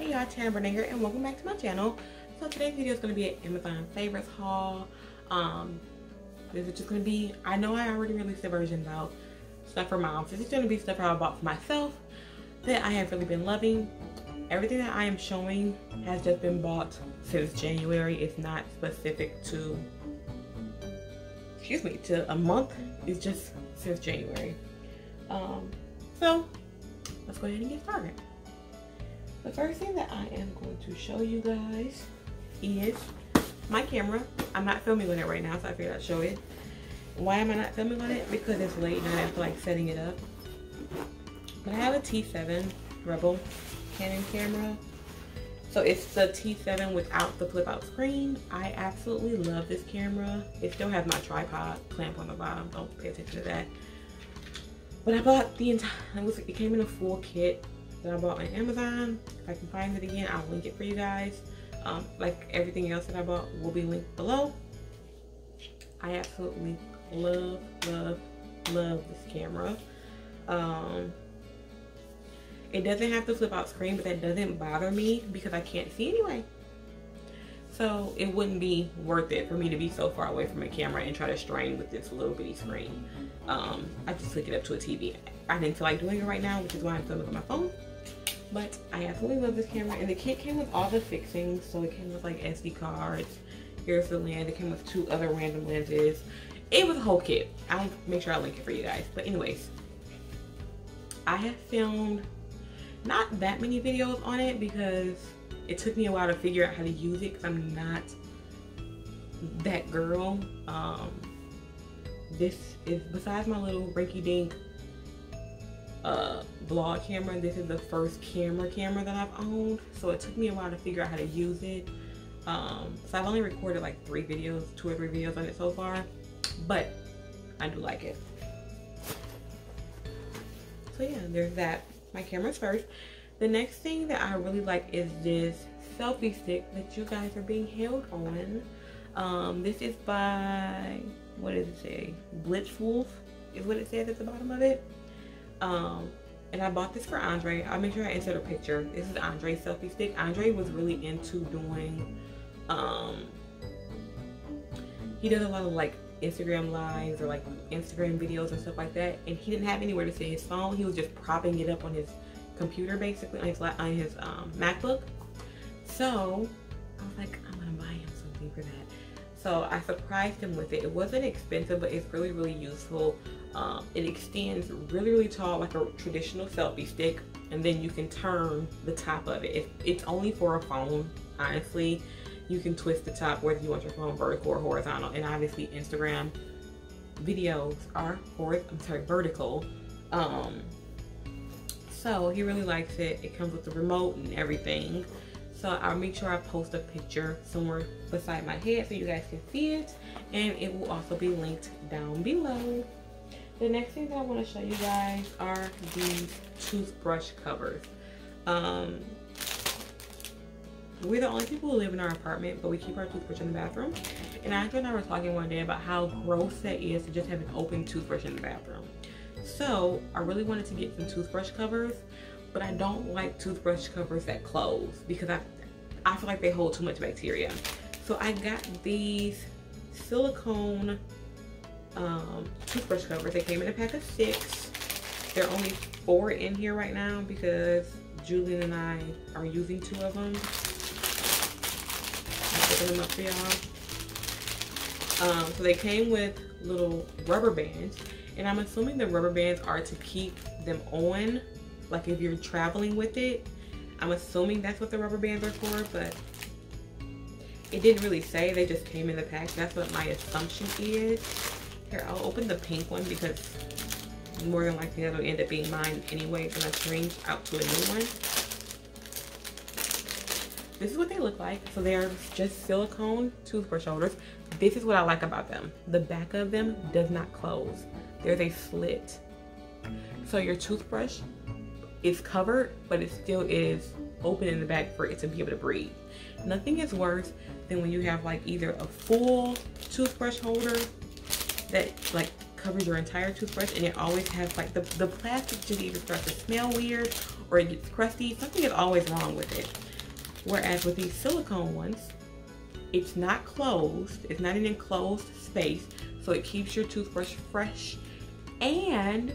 Hey y'all, Teanna here and welcome back to my channel. So today's video is going to be an Amazon favorites haul. Um, this is just going to be, I know I already released a version about stuff for moms. This is going to be stuff I bought for myself that I have really been loving. Everything that I am showing has just been bought since January. It's not specific to, excuse me, to a month. It's just since January. Um, so let's go ahead and get started. The first thing that I am going to show you guys is my camera. I'm not filming on it right now, so I figured I'd show it. Why am I not filming on it? Because it's late and I have to like setting it up. But I have a T7 Rebel Canon camera. So it's the T7 without the flip out screen. I absolutely love this camera. It still has my tripod clamp on the bottom. Don't pay attention to that. But I bought the entire, it came in a full kit that I bought on Amazon. If I can find it again, I'll link it for you guys. Um, like everything else that I bought will be linked below. I absolutely love, love, love this camera. Um, it doesn't have the flip out screen, but that doesn't bother me because I can't see anyway. So it wouldn't be worth it for me to be so far away from a camera and try to strain with this little bitty screen. Um, I just hook it up to a TV. I didn't feel like doing it right now, which is why I'm filming on my phone. But I absolutely love this camera. And the kit came with all the fixings. So it came with like SD cards. Here's the lens. It came with two other random lenses. It was a whole kit. I'll make sure I link it for you guys. But anyways, I have filmed not that many videos on it because it took me a while to figure out how to use it because I'm not that girl. Um, this is besides my little rinky dink uh, vlog camera. This is the first camera camera that I've owned. So it took me a while to figure out how to use it. Um, so I've only recorded like three videos, two or three videos on it so far. But I do like it. So yeah, there's that. My camera's first. The next thing that I really like is this selfie stick that you guys are being held on. Um, this is by, what does it say? Blitzwolf is what it says at the bottom of it. Um, and I bought this for Andre. I'll make sure I insert a picture. This is Andre's selfie stick. Andre was really into doing, um, he does a lot of like Instagram lives or like Instagram videos and stuff like that. And he didn't have anywhere to set his phone. He was just propping it up on his computer basically, on his, on his um, MacBook. So I was like, I'm gonna buy him something for that. So I surprised him with it. It wasn't expensive, but it's really, really useful. Um, it extends really, really tall like a traditional selfie stick. And then you can turn the top of it. It it's only for a phone, honestly. You can twist the top whether you want your phone vertical or horizontal. And obviously Instagram videos are, I'm sorry, vertical. Um, so he really likes it. It comes with the remote and everything. So I'll make sure I post a picture somewhere beside my head so you guys can see it. And it will also be linked down below. The next thing that I want to show you guys are these toothbrush covers. Um, we're the only people who live in our apartment, but we keep our toothbrush in the bathroom. And Andre and I were talking one day about how gross that is to just have an open toothbrush in the bathroom. So I really wanted to get some toothbrush covers but I don't like toothbrush covers that close because I, I feel like they hold too much bacteria. So I got these silicone um, toothbrush covers. They came in a pack of six. There are only four in here right now because Julian and I are using two of them. I'll open them up for y'all. Um, so they came with little rubber bands and I'm assuming the rubber bands are to keep them on like if you're traveling with it. I'm assuming that's what the rubber bands are for, but it didn't really say. They just came in the pack. That's what my assumption is. Here, I'll open the pink one because more than likely that'll end up being mine anyway when I change out to a new one. This is what they look like. So they're just silicone toothbrush holders. This is what I like about them. The back of them does not close. There's a slit. So your toothbrush it's covered, but it still is open in the back for it to be able to breathe. Nothing is worse than when you have like either a full toothbrush holder that like covers your entire toothbrush and it always has like the, the plastic just either starts to smell weird or it gets crusty. Something is always wrong with it. Whereas with these silicone ones, it's not closed. It's not an enclosed space. So it keeps your toothbrush fresh. And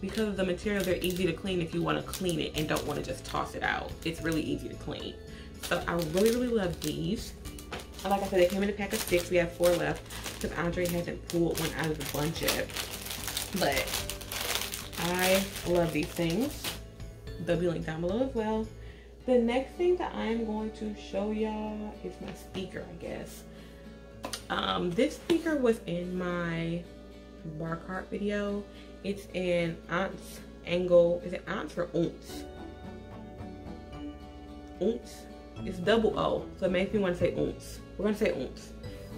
because of the material, they're easy to clean if you want to clean it and don't want to just toss it out. It's really easy to clean. So I really, really love these. Like I said, they came in a pack of six. We have four left because Andre hasn't pulled one out of the bunch yet. But I love these things. They'll be linked down below as well. The next thing that I'm going to show y'all is my speaker, I guess. Um, this speaker was in my bar cart video. It's an ounce angle. Is it ounce or ounce? Ounce. It's double O, so it makes me want to say ounce. We're gonna say ounce.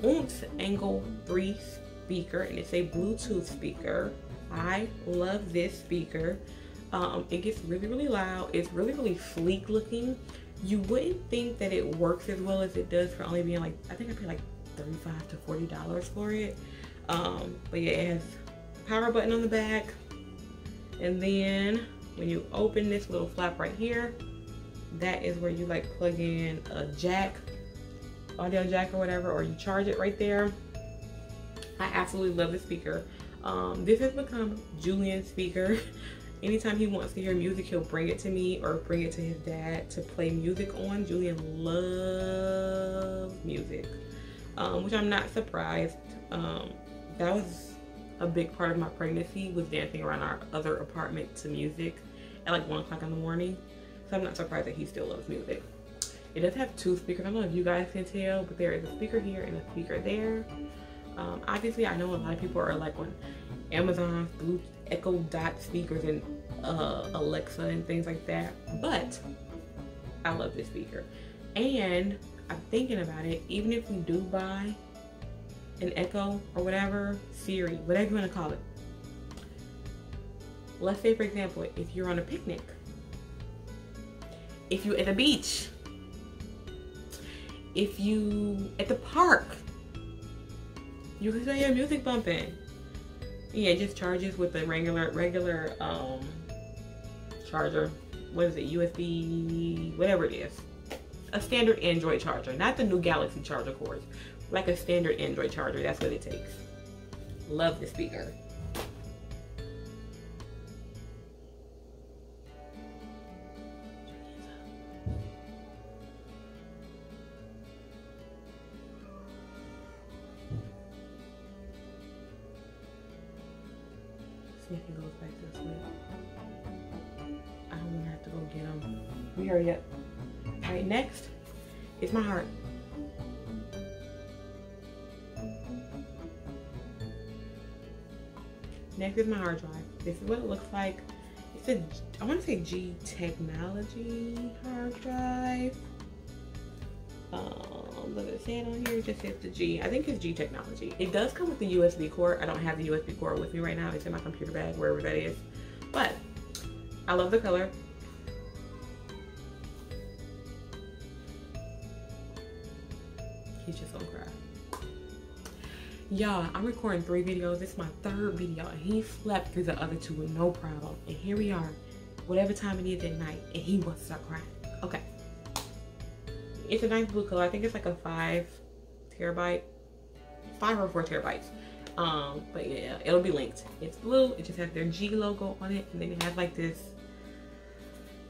Ounce angle three speaker, and it's a Bluetooth speaker. I love this speaker. Um, it gets really, really loud. It's really, really sleek looking. You wouldn't think that it works as well as it does for only being like, I think I paid like 35 to $40 for it. Um, but yeah, it has power button on the back. And then when you open this little flap right here, that is where you like plug in a jack, audio jack or whatever, or you charge it right there. I absolutely love the speaker. Um, this has become Julian's speaker. Anytime he wants to hear music, he'll bring it to me or bring it to his dad to play music on. Julian loves music, um, which I'm not surprised. Um, that was a big part of my pregnancy was dancing around our other apartment to music at like one o'clock in the morning. So I'm not surprised that he still loves music. It does have two speakers. I don't know if you guys can tell, but there is a speaker here and a speaker there. Um, obviously, I know a lot of people are like on Amazon, Echo Dot speakers and uh, Alexa and things like that. But I love this speaker. And I'm thinking about it, even if we do buy an Echo or whatever, Siri, whatever you want to call it. Let's say, for example, if you're on a picnic, if you're at the beach, if you at the park, you can say your music bumping. Yeah, it just charges with the regular regular um charger. What is it? USB, whatever it is. A standard Android charger, not the new Galaxy charger cords. Like a standard Android charger, that's what it takes. Love the speaker. Next is my hard drive. This is what it looks like. It's a, I want to say G Technology hard drive. Um, does it say it on here? It just says the G. I think it's G Technology. It does come with the USB cord. I don't have the USB cord with me right now. It's in my computer bag, wherever that is. But I love the color. Y'all, I'm recording three videos. This is my third video, and he slept through the other two with no problem. And here we are, whatever time it is at night, and he wants to start crying. Okay. It's a nice blue color. I think it's like a five terabyte, five or four terabytes. Um, but yeah, it'll be linked. It's blue. It just has their G logo on it, and then it has like this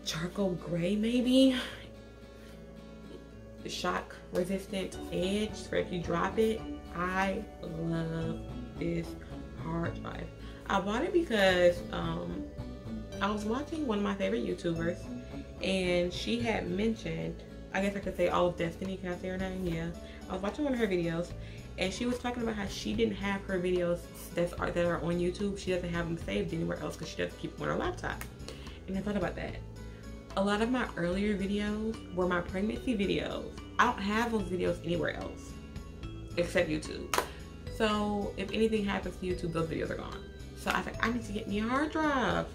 charcoal gray, maybe The shock resistant edge for if you drop it I love this hard drive. I bought it because um, I was watching one of my favorite YouTubers and she had mentioned, I guess I could say all of Destiny, can I say her name? Yeah. I was watching one of her videos and she was talking about how she didn't have her videos that's are, that are on YouTube. She doesn't have them saved anywhere else because she doesn't keep them on her laptop. And I thought about that. A lot of my earlier videos were my pregnancy videos. I don't have those videos anywhere else except YouTube. So if anything happens to YouTube, those videos are gone. So I like, I need to get me a hard drive.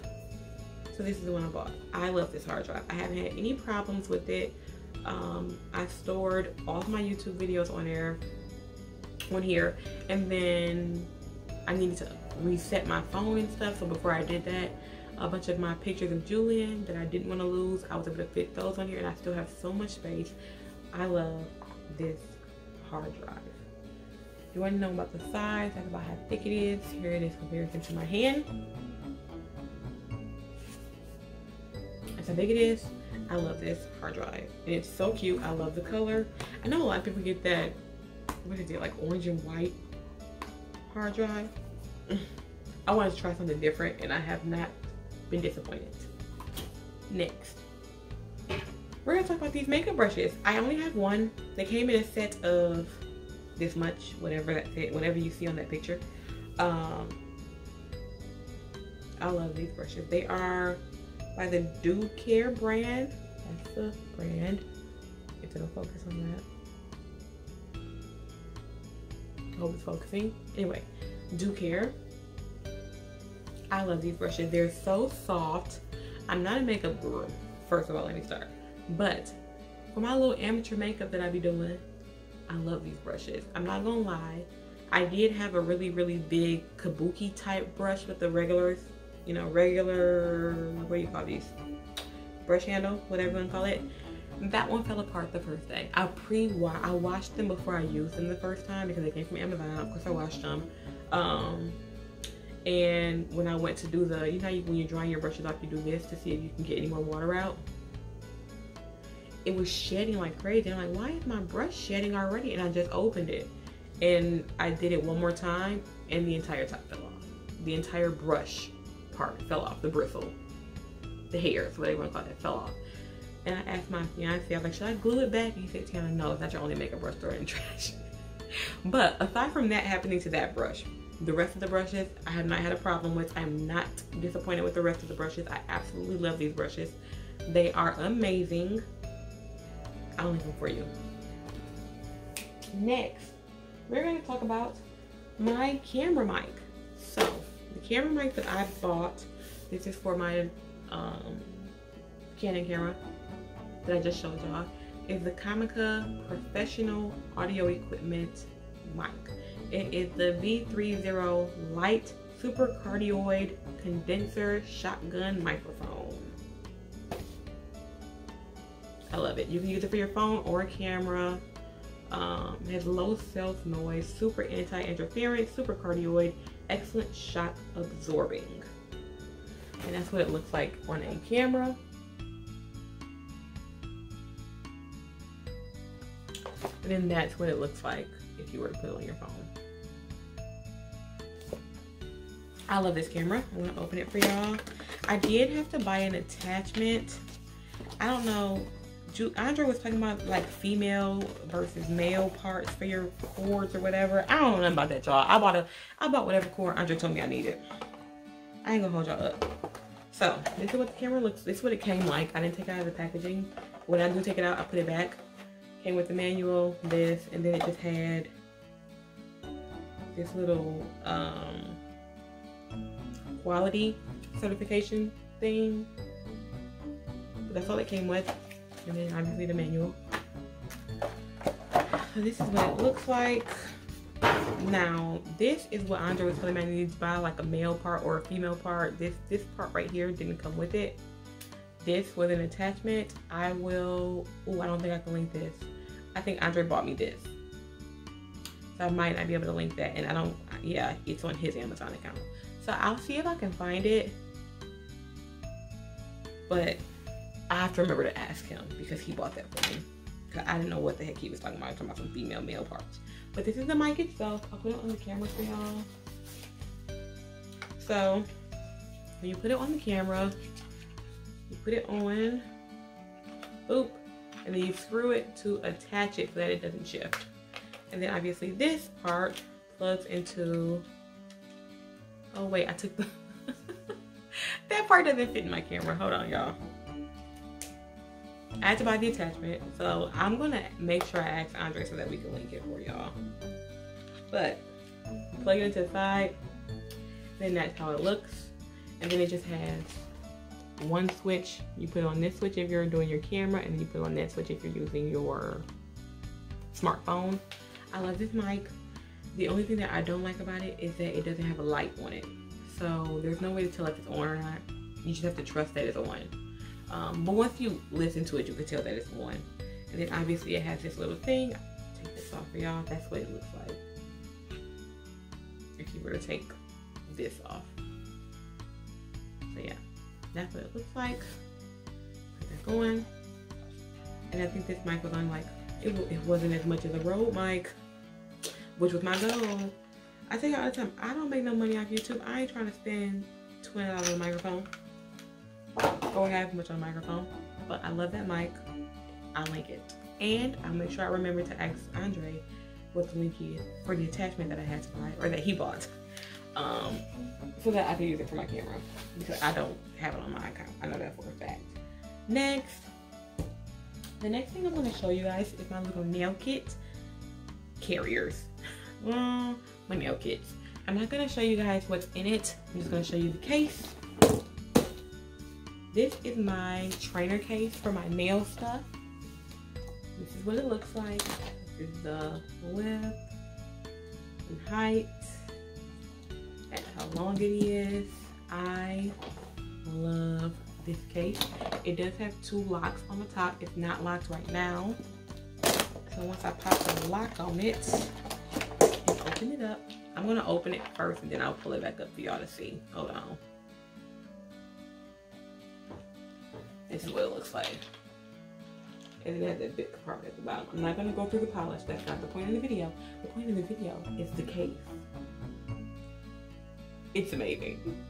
So this is the one I bought. I love this hard drive. I haven't had any problems with it. Um, I stored all of my YouTube videos on there, on here, and then I needed to reset my phone and stuff. So before I did that, a bunch of my pictures of Julian that I didn't want to lose. I was able to fit those on here and I still have so much space. I love this hard drive. You want to know about the size, that's about how thick it is. Here it is comparison to my hand. That's how big it is. I love this hard drive. And it's so cute. I love the color. I know a lot of people get that, what is it, like orange and white hard drive. I wanted to try something different and I have not been disappointed. Next, we're gonna talk about these makeup brushes. I only have one. They came in a set of this much, whatever that whatever you see on that picture. Um, I love these brushes. They are by the DUcare brand. That's the brand. If it'll focus on that. I hope it's focusing. Anyway, DUcare. I love these brushes. They're so soft. I'm not a makeup guru. First of all, let me start. But for my little amateur makeup that I be doing, I love these brushes. I'm not gonna lie. I did have a really, really big kabuki type brush with the regular, you know, regular, what do you call these? Brush handle, whatever you call it. That one fell apart the first day. I pre I washed them before I used them the first time because they came from Amazon. Of course I washed them. Um, and when I went to do the, you know, when you're drying your brushes off, you do this to see if you can get any more water out. It was shedding like crazy. I'm like, why is my brush shedding already? And I just opened it. And I did it one more time and the entire top fell off. The entire brush part fell off, the bristle. The hairs, whatever you want to call it, fell off. And I asked my fiance, I was like, should I glue it back? And he said, Teanna, no, it's not your only makeup brush, throw it in trash. but aside from that happening to that brush, the rest of the brushes, I have not had a problem with. I'm not disappointed with the rest of the brushes. I absolutely love these brushes. They are amazing. I'll link them for you. Next, we're going to talk about my camera mic. So, the camera mic that I bought, this is for my um, Canon camera that I just showed y'all, is the Comica Professional Audio Equipment mic. It is the V30 Lite Super Cardioid Condenser Shotgun Microphone. I love it. You can use it for your phone or a camera. Um, it has low self noise, super anti-interference, super cardioid, excellent shock absorbing. And that's what it looks like on a camera. And then that's what it looks like if you were to put it on your phone. I love this camera. I'm gonna open it for y'all. I did have to buy an attachment. I don't know. Andre was talking about like female versus male parts for your cords or whatever. I don't know about that, y'all. I bought a, I bought whatever cord Andre told me I needed. I ain't gonna hold y'all up. So this is what the camera looks. This is what it came like. I didn't take it out of the packaging. When I do take it out, I put it back. Came with the manual, this, and then it just had this little um, quality certification thing. But that's all it came with. And then obviously the manual. So this is what it looks like. Now, this is what Andre was telling me I needed to buy, like a male part or a female part. This this part right here didn't come with it. This was an attachment. I will, oh, I don't think I can link this. I think Andre bought me this. So I might not be able to link that. And I don't, yeah, it's on his Amazon account. So I'll see if I can find it. But I have to remember to ask him because he bought that for me. Cause I didn't know what the heck he was talking about. I'm talking about some female male parts. But this is the mic itself. I'll put it on the camera for y'all. So when you put it on the camera, you put it on, boop, and then you screw it to attach it so that it doesn't shift. And then obviously this part plugs into Oh wait, I took the, that part doesn't fit in my camera. Hold on y'all. I had to buy the attachment. So I'm gonna make sure I ask Andre so that we can link it for y'all. But plug it into the side, then that's how it looks. And then it just has one switch. You put on this switch if you're doing your camera, and then you put on that switch if you're using your smartphone. I love this mic. The only thing that I don't like about it is that it doesn't have a light on it. So there's no way to tell if it's on or not. You just have to trust that it's on. Um, but once you listen to it, you can tell that it's on. And then obviously it has this little thing. Take this off for y'all. That's what it looks like. If you were to take this off. So yeah, that's what it looks like. Put that going. And I think this mic was on like, it, it wasn't as much as a Rode mic, which was my goal. I tell you all the time, I don't make no money off YouTube. I ain't trying to spend $20 on a microphone or have much on a microphone. But I love that mic. I like it. And I'll make sure I remember to ask Andre what the link is for the attachment that I had to buy or that he bought. Um, so that I can use it for my camera because I don't have it on my account. I know that for a fact. Next, the next thing I'm going to show you guys is my little nail kit carriers. Well, my nail kits. I'm not going to show you guys what's in it. I'm just going to show you the case. This is my trainer case for my nail stuff. This is what it looks like. This is the width and height and how long it is. I love this case. It does have two locks on the top. It's not locked right now. So once I pop the lock on it and open it up, I'm gonna open it first and then I'll pull it back up for y'all to see. Hold on. This is what it looks like. And it has that big compartment at the bottom. I'm not gonna go through the polish. That's not the point of the video. The point of the video is the case. It's amazing.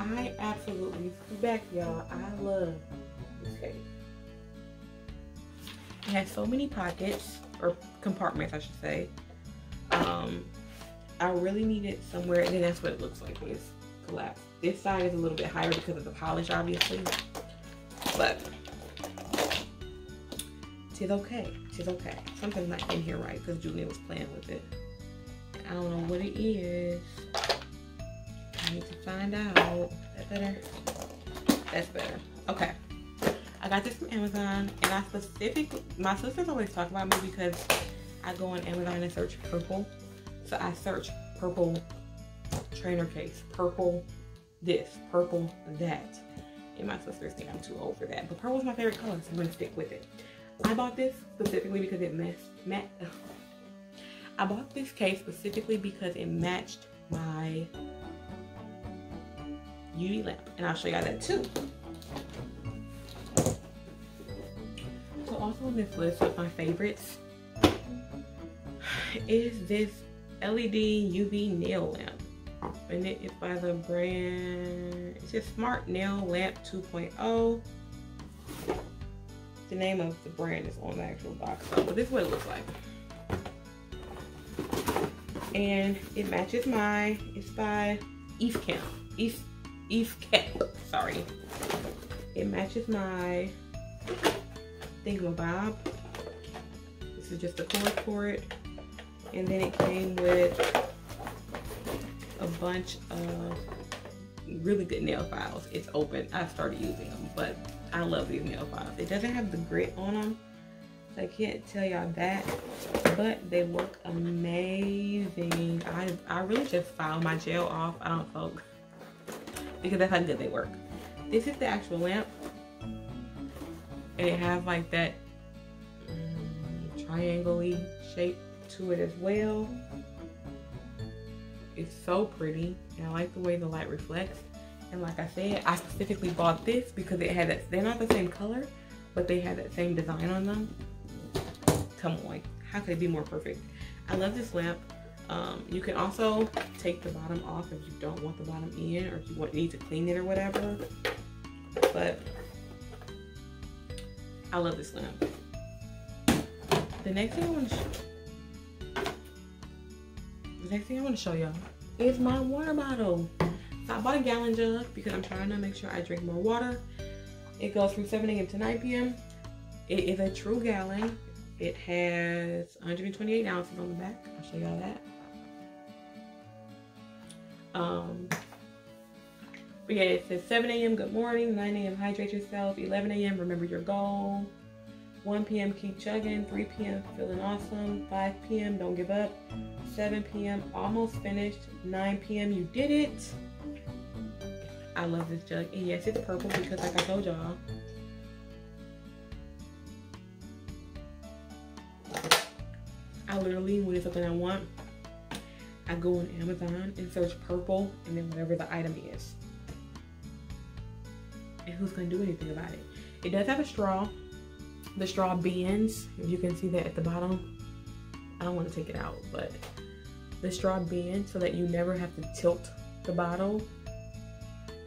I absolutely, back y'all, I love this case. It has so many pockets, or compartments I should say. Um, I really need it somewhere, and then that's what it looks like. when It's collapsed. This side is a little bit higher because of the polish, obviously. But tis okay. Tis okay. Something's not in here right because Julian was playing with it. I don't know what it is. I need to find out. That better? That's better. Okay. I got this from Amazon and I specifically, my sisters always talk about me because I go on Amazon and search purple. So I search purple trainer case, purple this, purple that. And my sisters think I'm too old for that. But purple is my favorite color, so I'm gonna stick with it. I bought this specifically because it matched, mat I bought this case specifically because it matched my UV lamp. And I'll show y'all that too. So also on this list of my favorites is this LED UV nail lamp. And it is by the brand, it's a Smart Nail Lamp 2.0. The name of the brand is on the actual box, but this is what it looks like. And it matches my, it's by East Camp. East East Camp, sorry. It matches my thingamabob. This is just the cord for it. And then it came with bunch of really good nail files. It's open. I started using them, but I love these nail files. It doesn't have the grit on them. So I can't tell y'all that, but they work amazing. I, I really just filed my gel off. I don't know because that's how good they work. This is the actual lamp. And it has like that um, triangle shape to it as well. It's so pretty. And I like the way the light reflects. And like I said, I specifically bought this because it had that, they're not the same color, but they had that same design on them. Come on, how could it be more perfect? I love this lamp. Um, you can also take the bottom off if you don't want the bottom in or if you want need to clean it or whatever. But I love this lamp. The next thing I want to the next thing I want to show y'all is my water bottle. So I bought a gallon jug because I'm trying to make sure I drink more water. It goes from 7 a.m. to 9 p.m. It is a true gallon. It has 128 ounces on the back. I'll show y'all that. Um, but yeah, it says 7 a.m. good morning, 9 a.m. hydrate yourself, 11 a.m. remember your goal, 1 p.m. keep chugging, 3 p.m. feeling awesome, 5 p.m. don't give up, 7 p.m. almost finished, 9 p.m. you did it. I love this jug. And yes, it's purple because like I told y'all. I literally, when it's something I want, I go on Amazon and search purple and then whatever the item is. And who's gonna do anything about it? It does have a straw. The straw bends. If you can see that at the bottom. I don't want to take it out, but the straw bends so that you never have to tilt the bottle.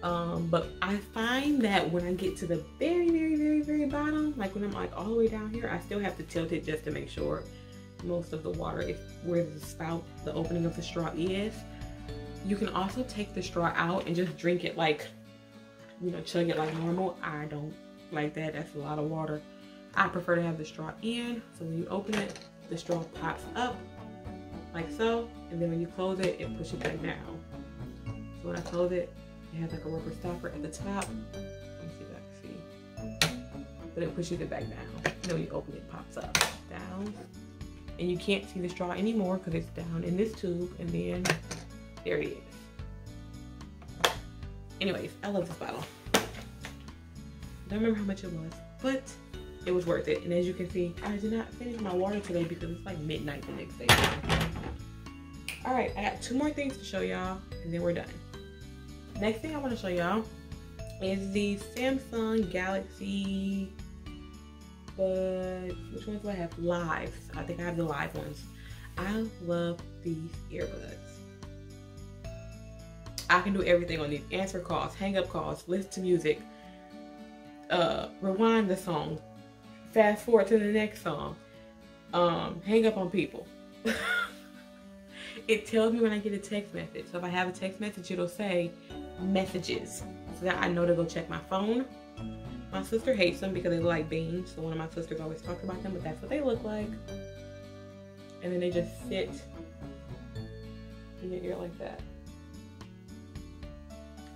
Um, but I find that when I get to the very, very, very, very bottom, like when I'm like all the way down here, I still have to tilt it just to make sure most of the water is where the spout, the opening of the straw is. You can also take the straw out and just drink it like, you know, chug it like normal. I don't like that. That's a lot of water. I prefer to have the straw in. So when you open it, the straw pops up like so. And then when you close it, it pushes back down. So when I close it, it has like a rubber stopper at the top. Let me see if I can see. But it pushes it back down. And when you open it, it pops up, down. And you can't see the straw anymore because it's down in this tube. And then there it is. Anyways, I love this bottle. Don't remember how much it was, but it was worth it. And as you can see, I did not finish my water today because it's like midnight the next day. All right, I got two more things to show y'all and then we're done. Next thing I want to show y'all is the Samsung Galaxy, but which ones do I have? Lives. I think I have the live ones. I love these earbuds. I can do everything on these. Answer calls, hang up calls, listen to music, uh, rewind the song, fast forward to the next song, um, hang up on people. it tells me when I get a text message. So if I have a text message, it'll say messages. So that I know to go check my phone. My sister hates them because they look like beans. So one of my sisters always talks about them, but that's what they look like. And then they just sit in your ear like that.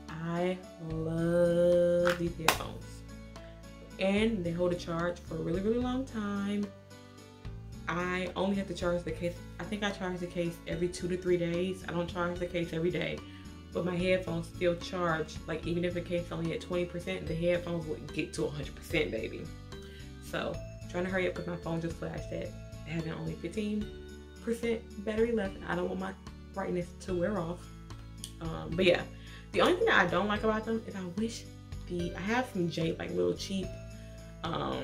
I love these headphones. And they hold a charge for a really, really long time. I only have to charge the case. I think I charge the case every two to three days. I don't charge the case every day, but my headphones still charge. Like even if the case only at 20%, the headphones would get to 100%, baby. So trying to hurry up because my phone just flashed that having only 15% battery left. I don't want my brightness to wear off. Um, but yeah, the only thing that I don't like about them is I wish the I have some J like little cheap um,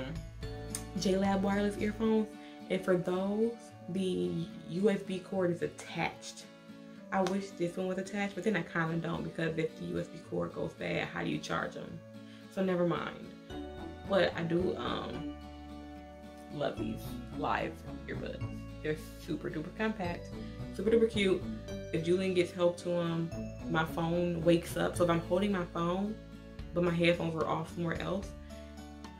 JLab wireless earphones and for those, the USB cord is attached. I wish this one was attached, but then I kind of don't because if the USB cord goes bad, how do you charge them? So never mind. But I do um, love these live earbuds. They're super duper compact, super duper cute. If Julian gets help to them, my phone wakes up. So if I'm holding my phone, but my headphones are off somewhere else,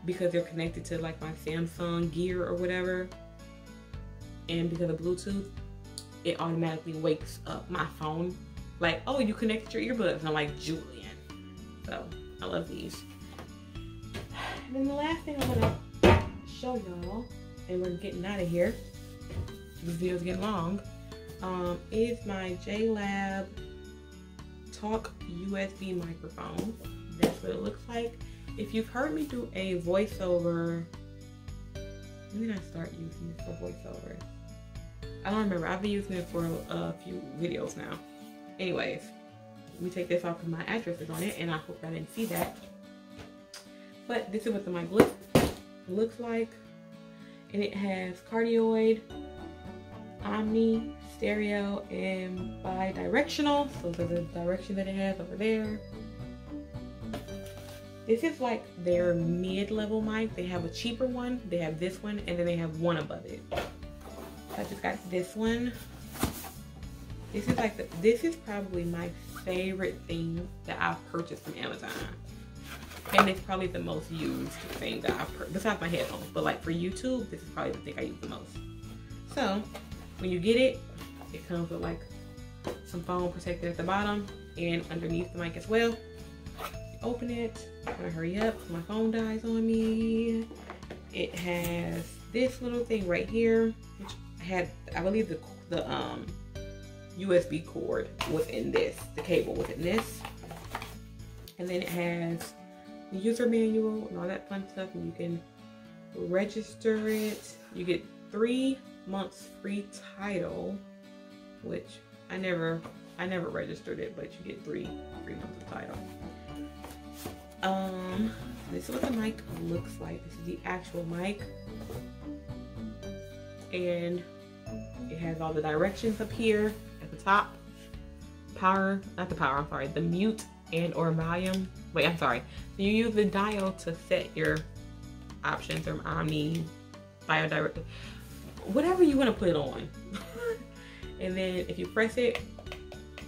because they're connected to like my Samsung gear or whatever, and because of Bluetooth, it automatically wakes up my phone. Like, oh, you connected your earbuds. And I'm like, Julian. So, I love these. And then the last thing I want to show y'all, and we're getting out of here. This video's getting long. Um, is my JLab Talk USB microphone. That's what it looks like. If you've heard me do a voiceover, when did I start using this for voiceover? I don't remember. I've been using it for a few videos now. Anyways, let me take this off because my address is on it and I hope I didn't see that. But this is what the mic look, looks like. And it has cardioid, omni, stereo, and bi-directional. So there's a direction that it has over there. This is like their mid-level mic. They have a cheaper one, they have this one, and then they have one above it. I just got this one. This is like, the, this is probably my favorite thing that I've purchased from Amazon. And it's probably the most used thing that I've purchased, besides my headphones. But like for YouTube, this is probably the thing I use the most. So, when you get it, it comes with like some foam protector at the bottom and underneath the mic as well. Open it, I'm hurry up, my phone dies on me. It has this little thing right here, which had, I believe the, the um, USB cord was in this, the cable was in this. And then it has the user manual and all that fun stuff. And you can register it. You get three months free Tidal, which I never I never registered it, but you get three three months of Tidal. Um, this is what the mic looks like. This is the actual mic. And it has all the directions up here at the top. Power, not the power, I'm sorry, the mute and or volume. Wait, I'm sorry. You use the dial to set your options from Omni, Bio Direct, whatever you want to put it on. and then if you press it,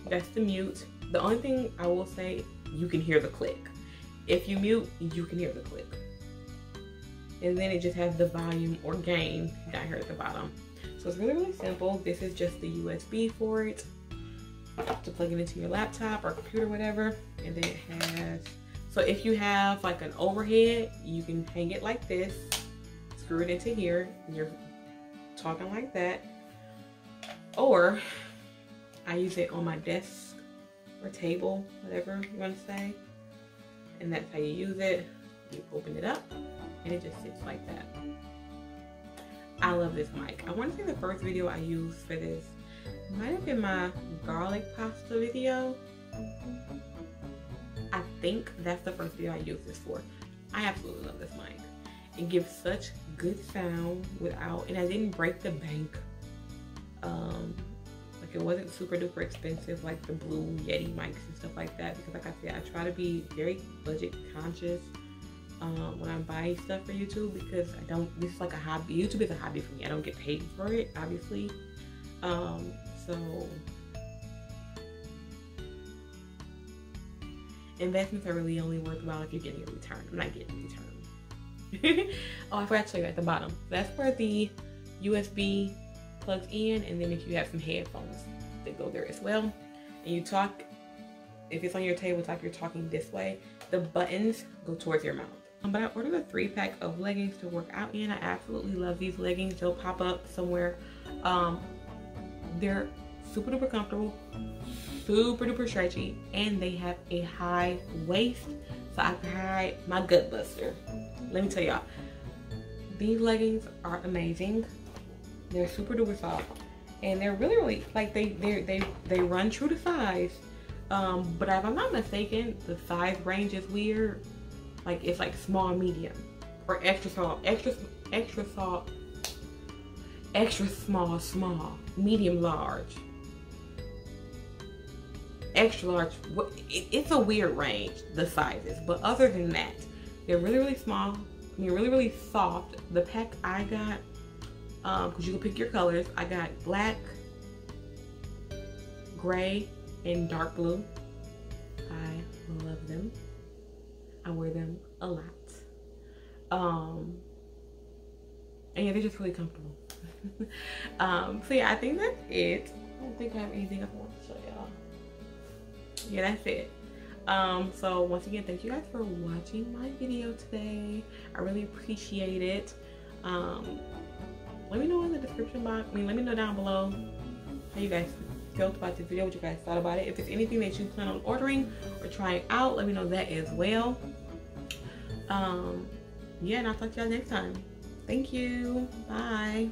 that's the mute. The only thing I will say, you can hear the click. If you mute, you can hear the click. And then it just has the volume or gain down here at the bottom. So it's really, really simple. This is just the USB for it to plug it into your laptop or computer, whatever. And then it has, so if you have like an overhead, you can hang it like this, screw it into here, you're talking like that. Or I use it on my desk or table, whatever you want to say and that's how you use it. You open it up and it just sits like that. I love this mic. I want to say the first video I used for this might have been my garlic pasta video. I think that's the first video I used this for. I absolutely love this mic. It gives such good sound without, and I didn't break the bank. Um, it wasn't super duper expensive like the Blue Yeti mics and stuff like that because like I said, I try to be very budget conscious um, when I'm buying stuff for YouTube because I don't, this is like a hobby. YouTube is a hobby for me. I don't get paid for it, obviously. Um, so investments are really only worthwhile if you're getting a return. I'm not getting a return. oh, I forgot to show you at the bottom. That's where the USB plugs in and then if you have some headphones they go there as well and you talk if it's on your tabletop you're talking this way the buttons go towards your mouth. Um, but I ordered a three pack of leggings to work out in. I absolutely love these leggings. They'll pop up somewhere. Um, they're super duper comfortable super duper stretchy and they have a high waist so I can hide my gut buster. Let me tell y'all these leggings are amazing they're super duper soft. And they're really, really, like they they they they run true to size. Um, but if I'm not mistaken, the size range is weird. Like it's like small, medium, or extra small, extra extra small, extra small, small, medium, large, extra large. It's a weird range, the sizes. But other than that, they're really, really small. I mean, really, really soft. The pack I got because um, you can pick your colors. I got black, gray, and dark blue. I love them. I wear them a lot. Um, and yeah, they're just really comfortable. um, so yeah, I think that's it. I don't think I have anything I want to show y'all. Yeah, that's it. Um, so once again, thank you guys for watching my video today. I really appreciate it. Um, let me know in the description box. I mean, let me know down below how you guys felt about this video, what you guys thought about it. If there's anything that you plan on ordering or trying out, let me know that as well. Um, yeah, and I'll talk to y'all next time. Thank you. Bye.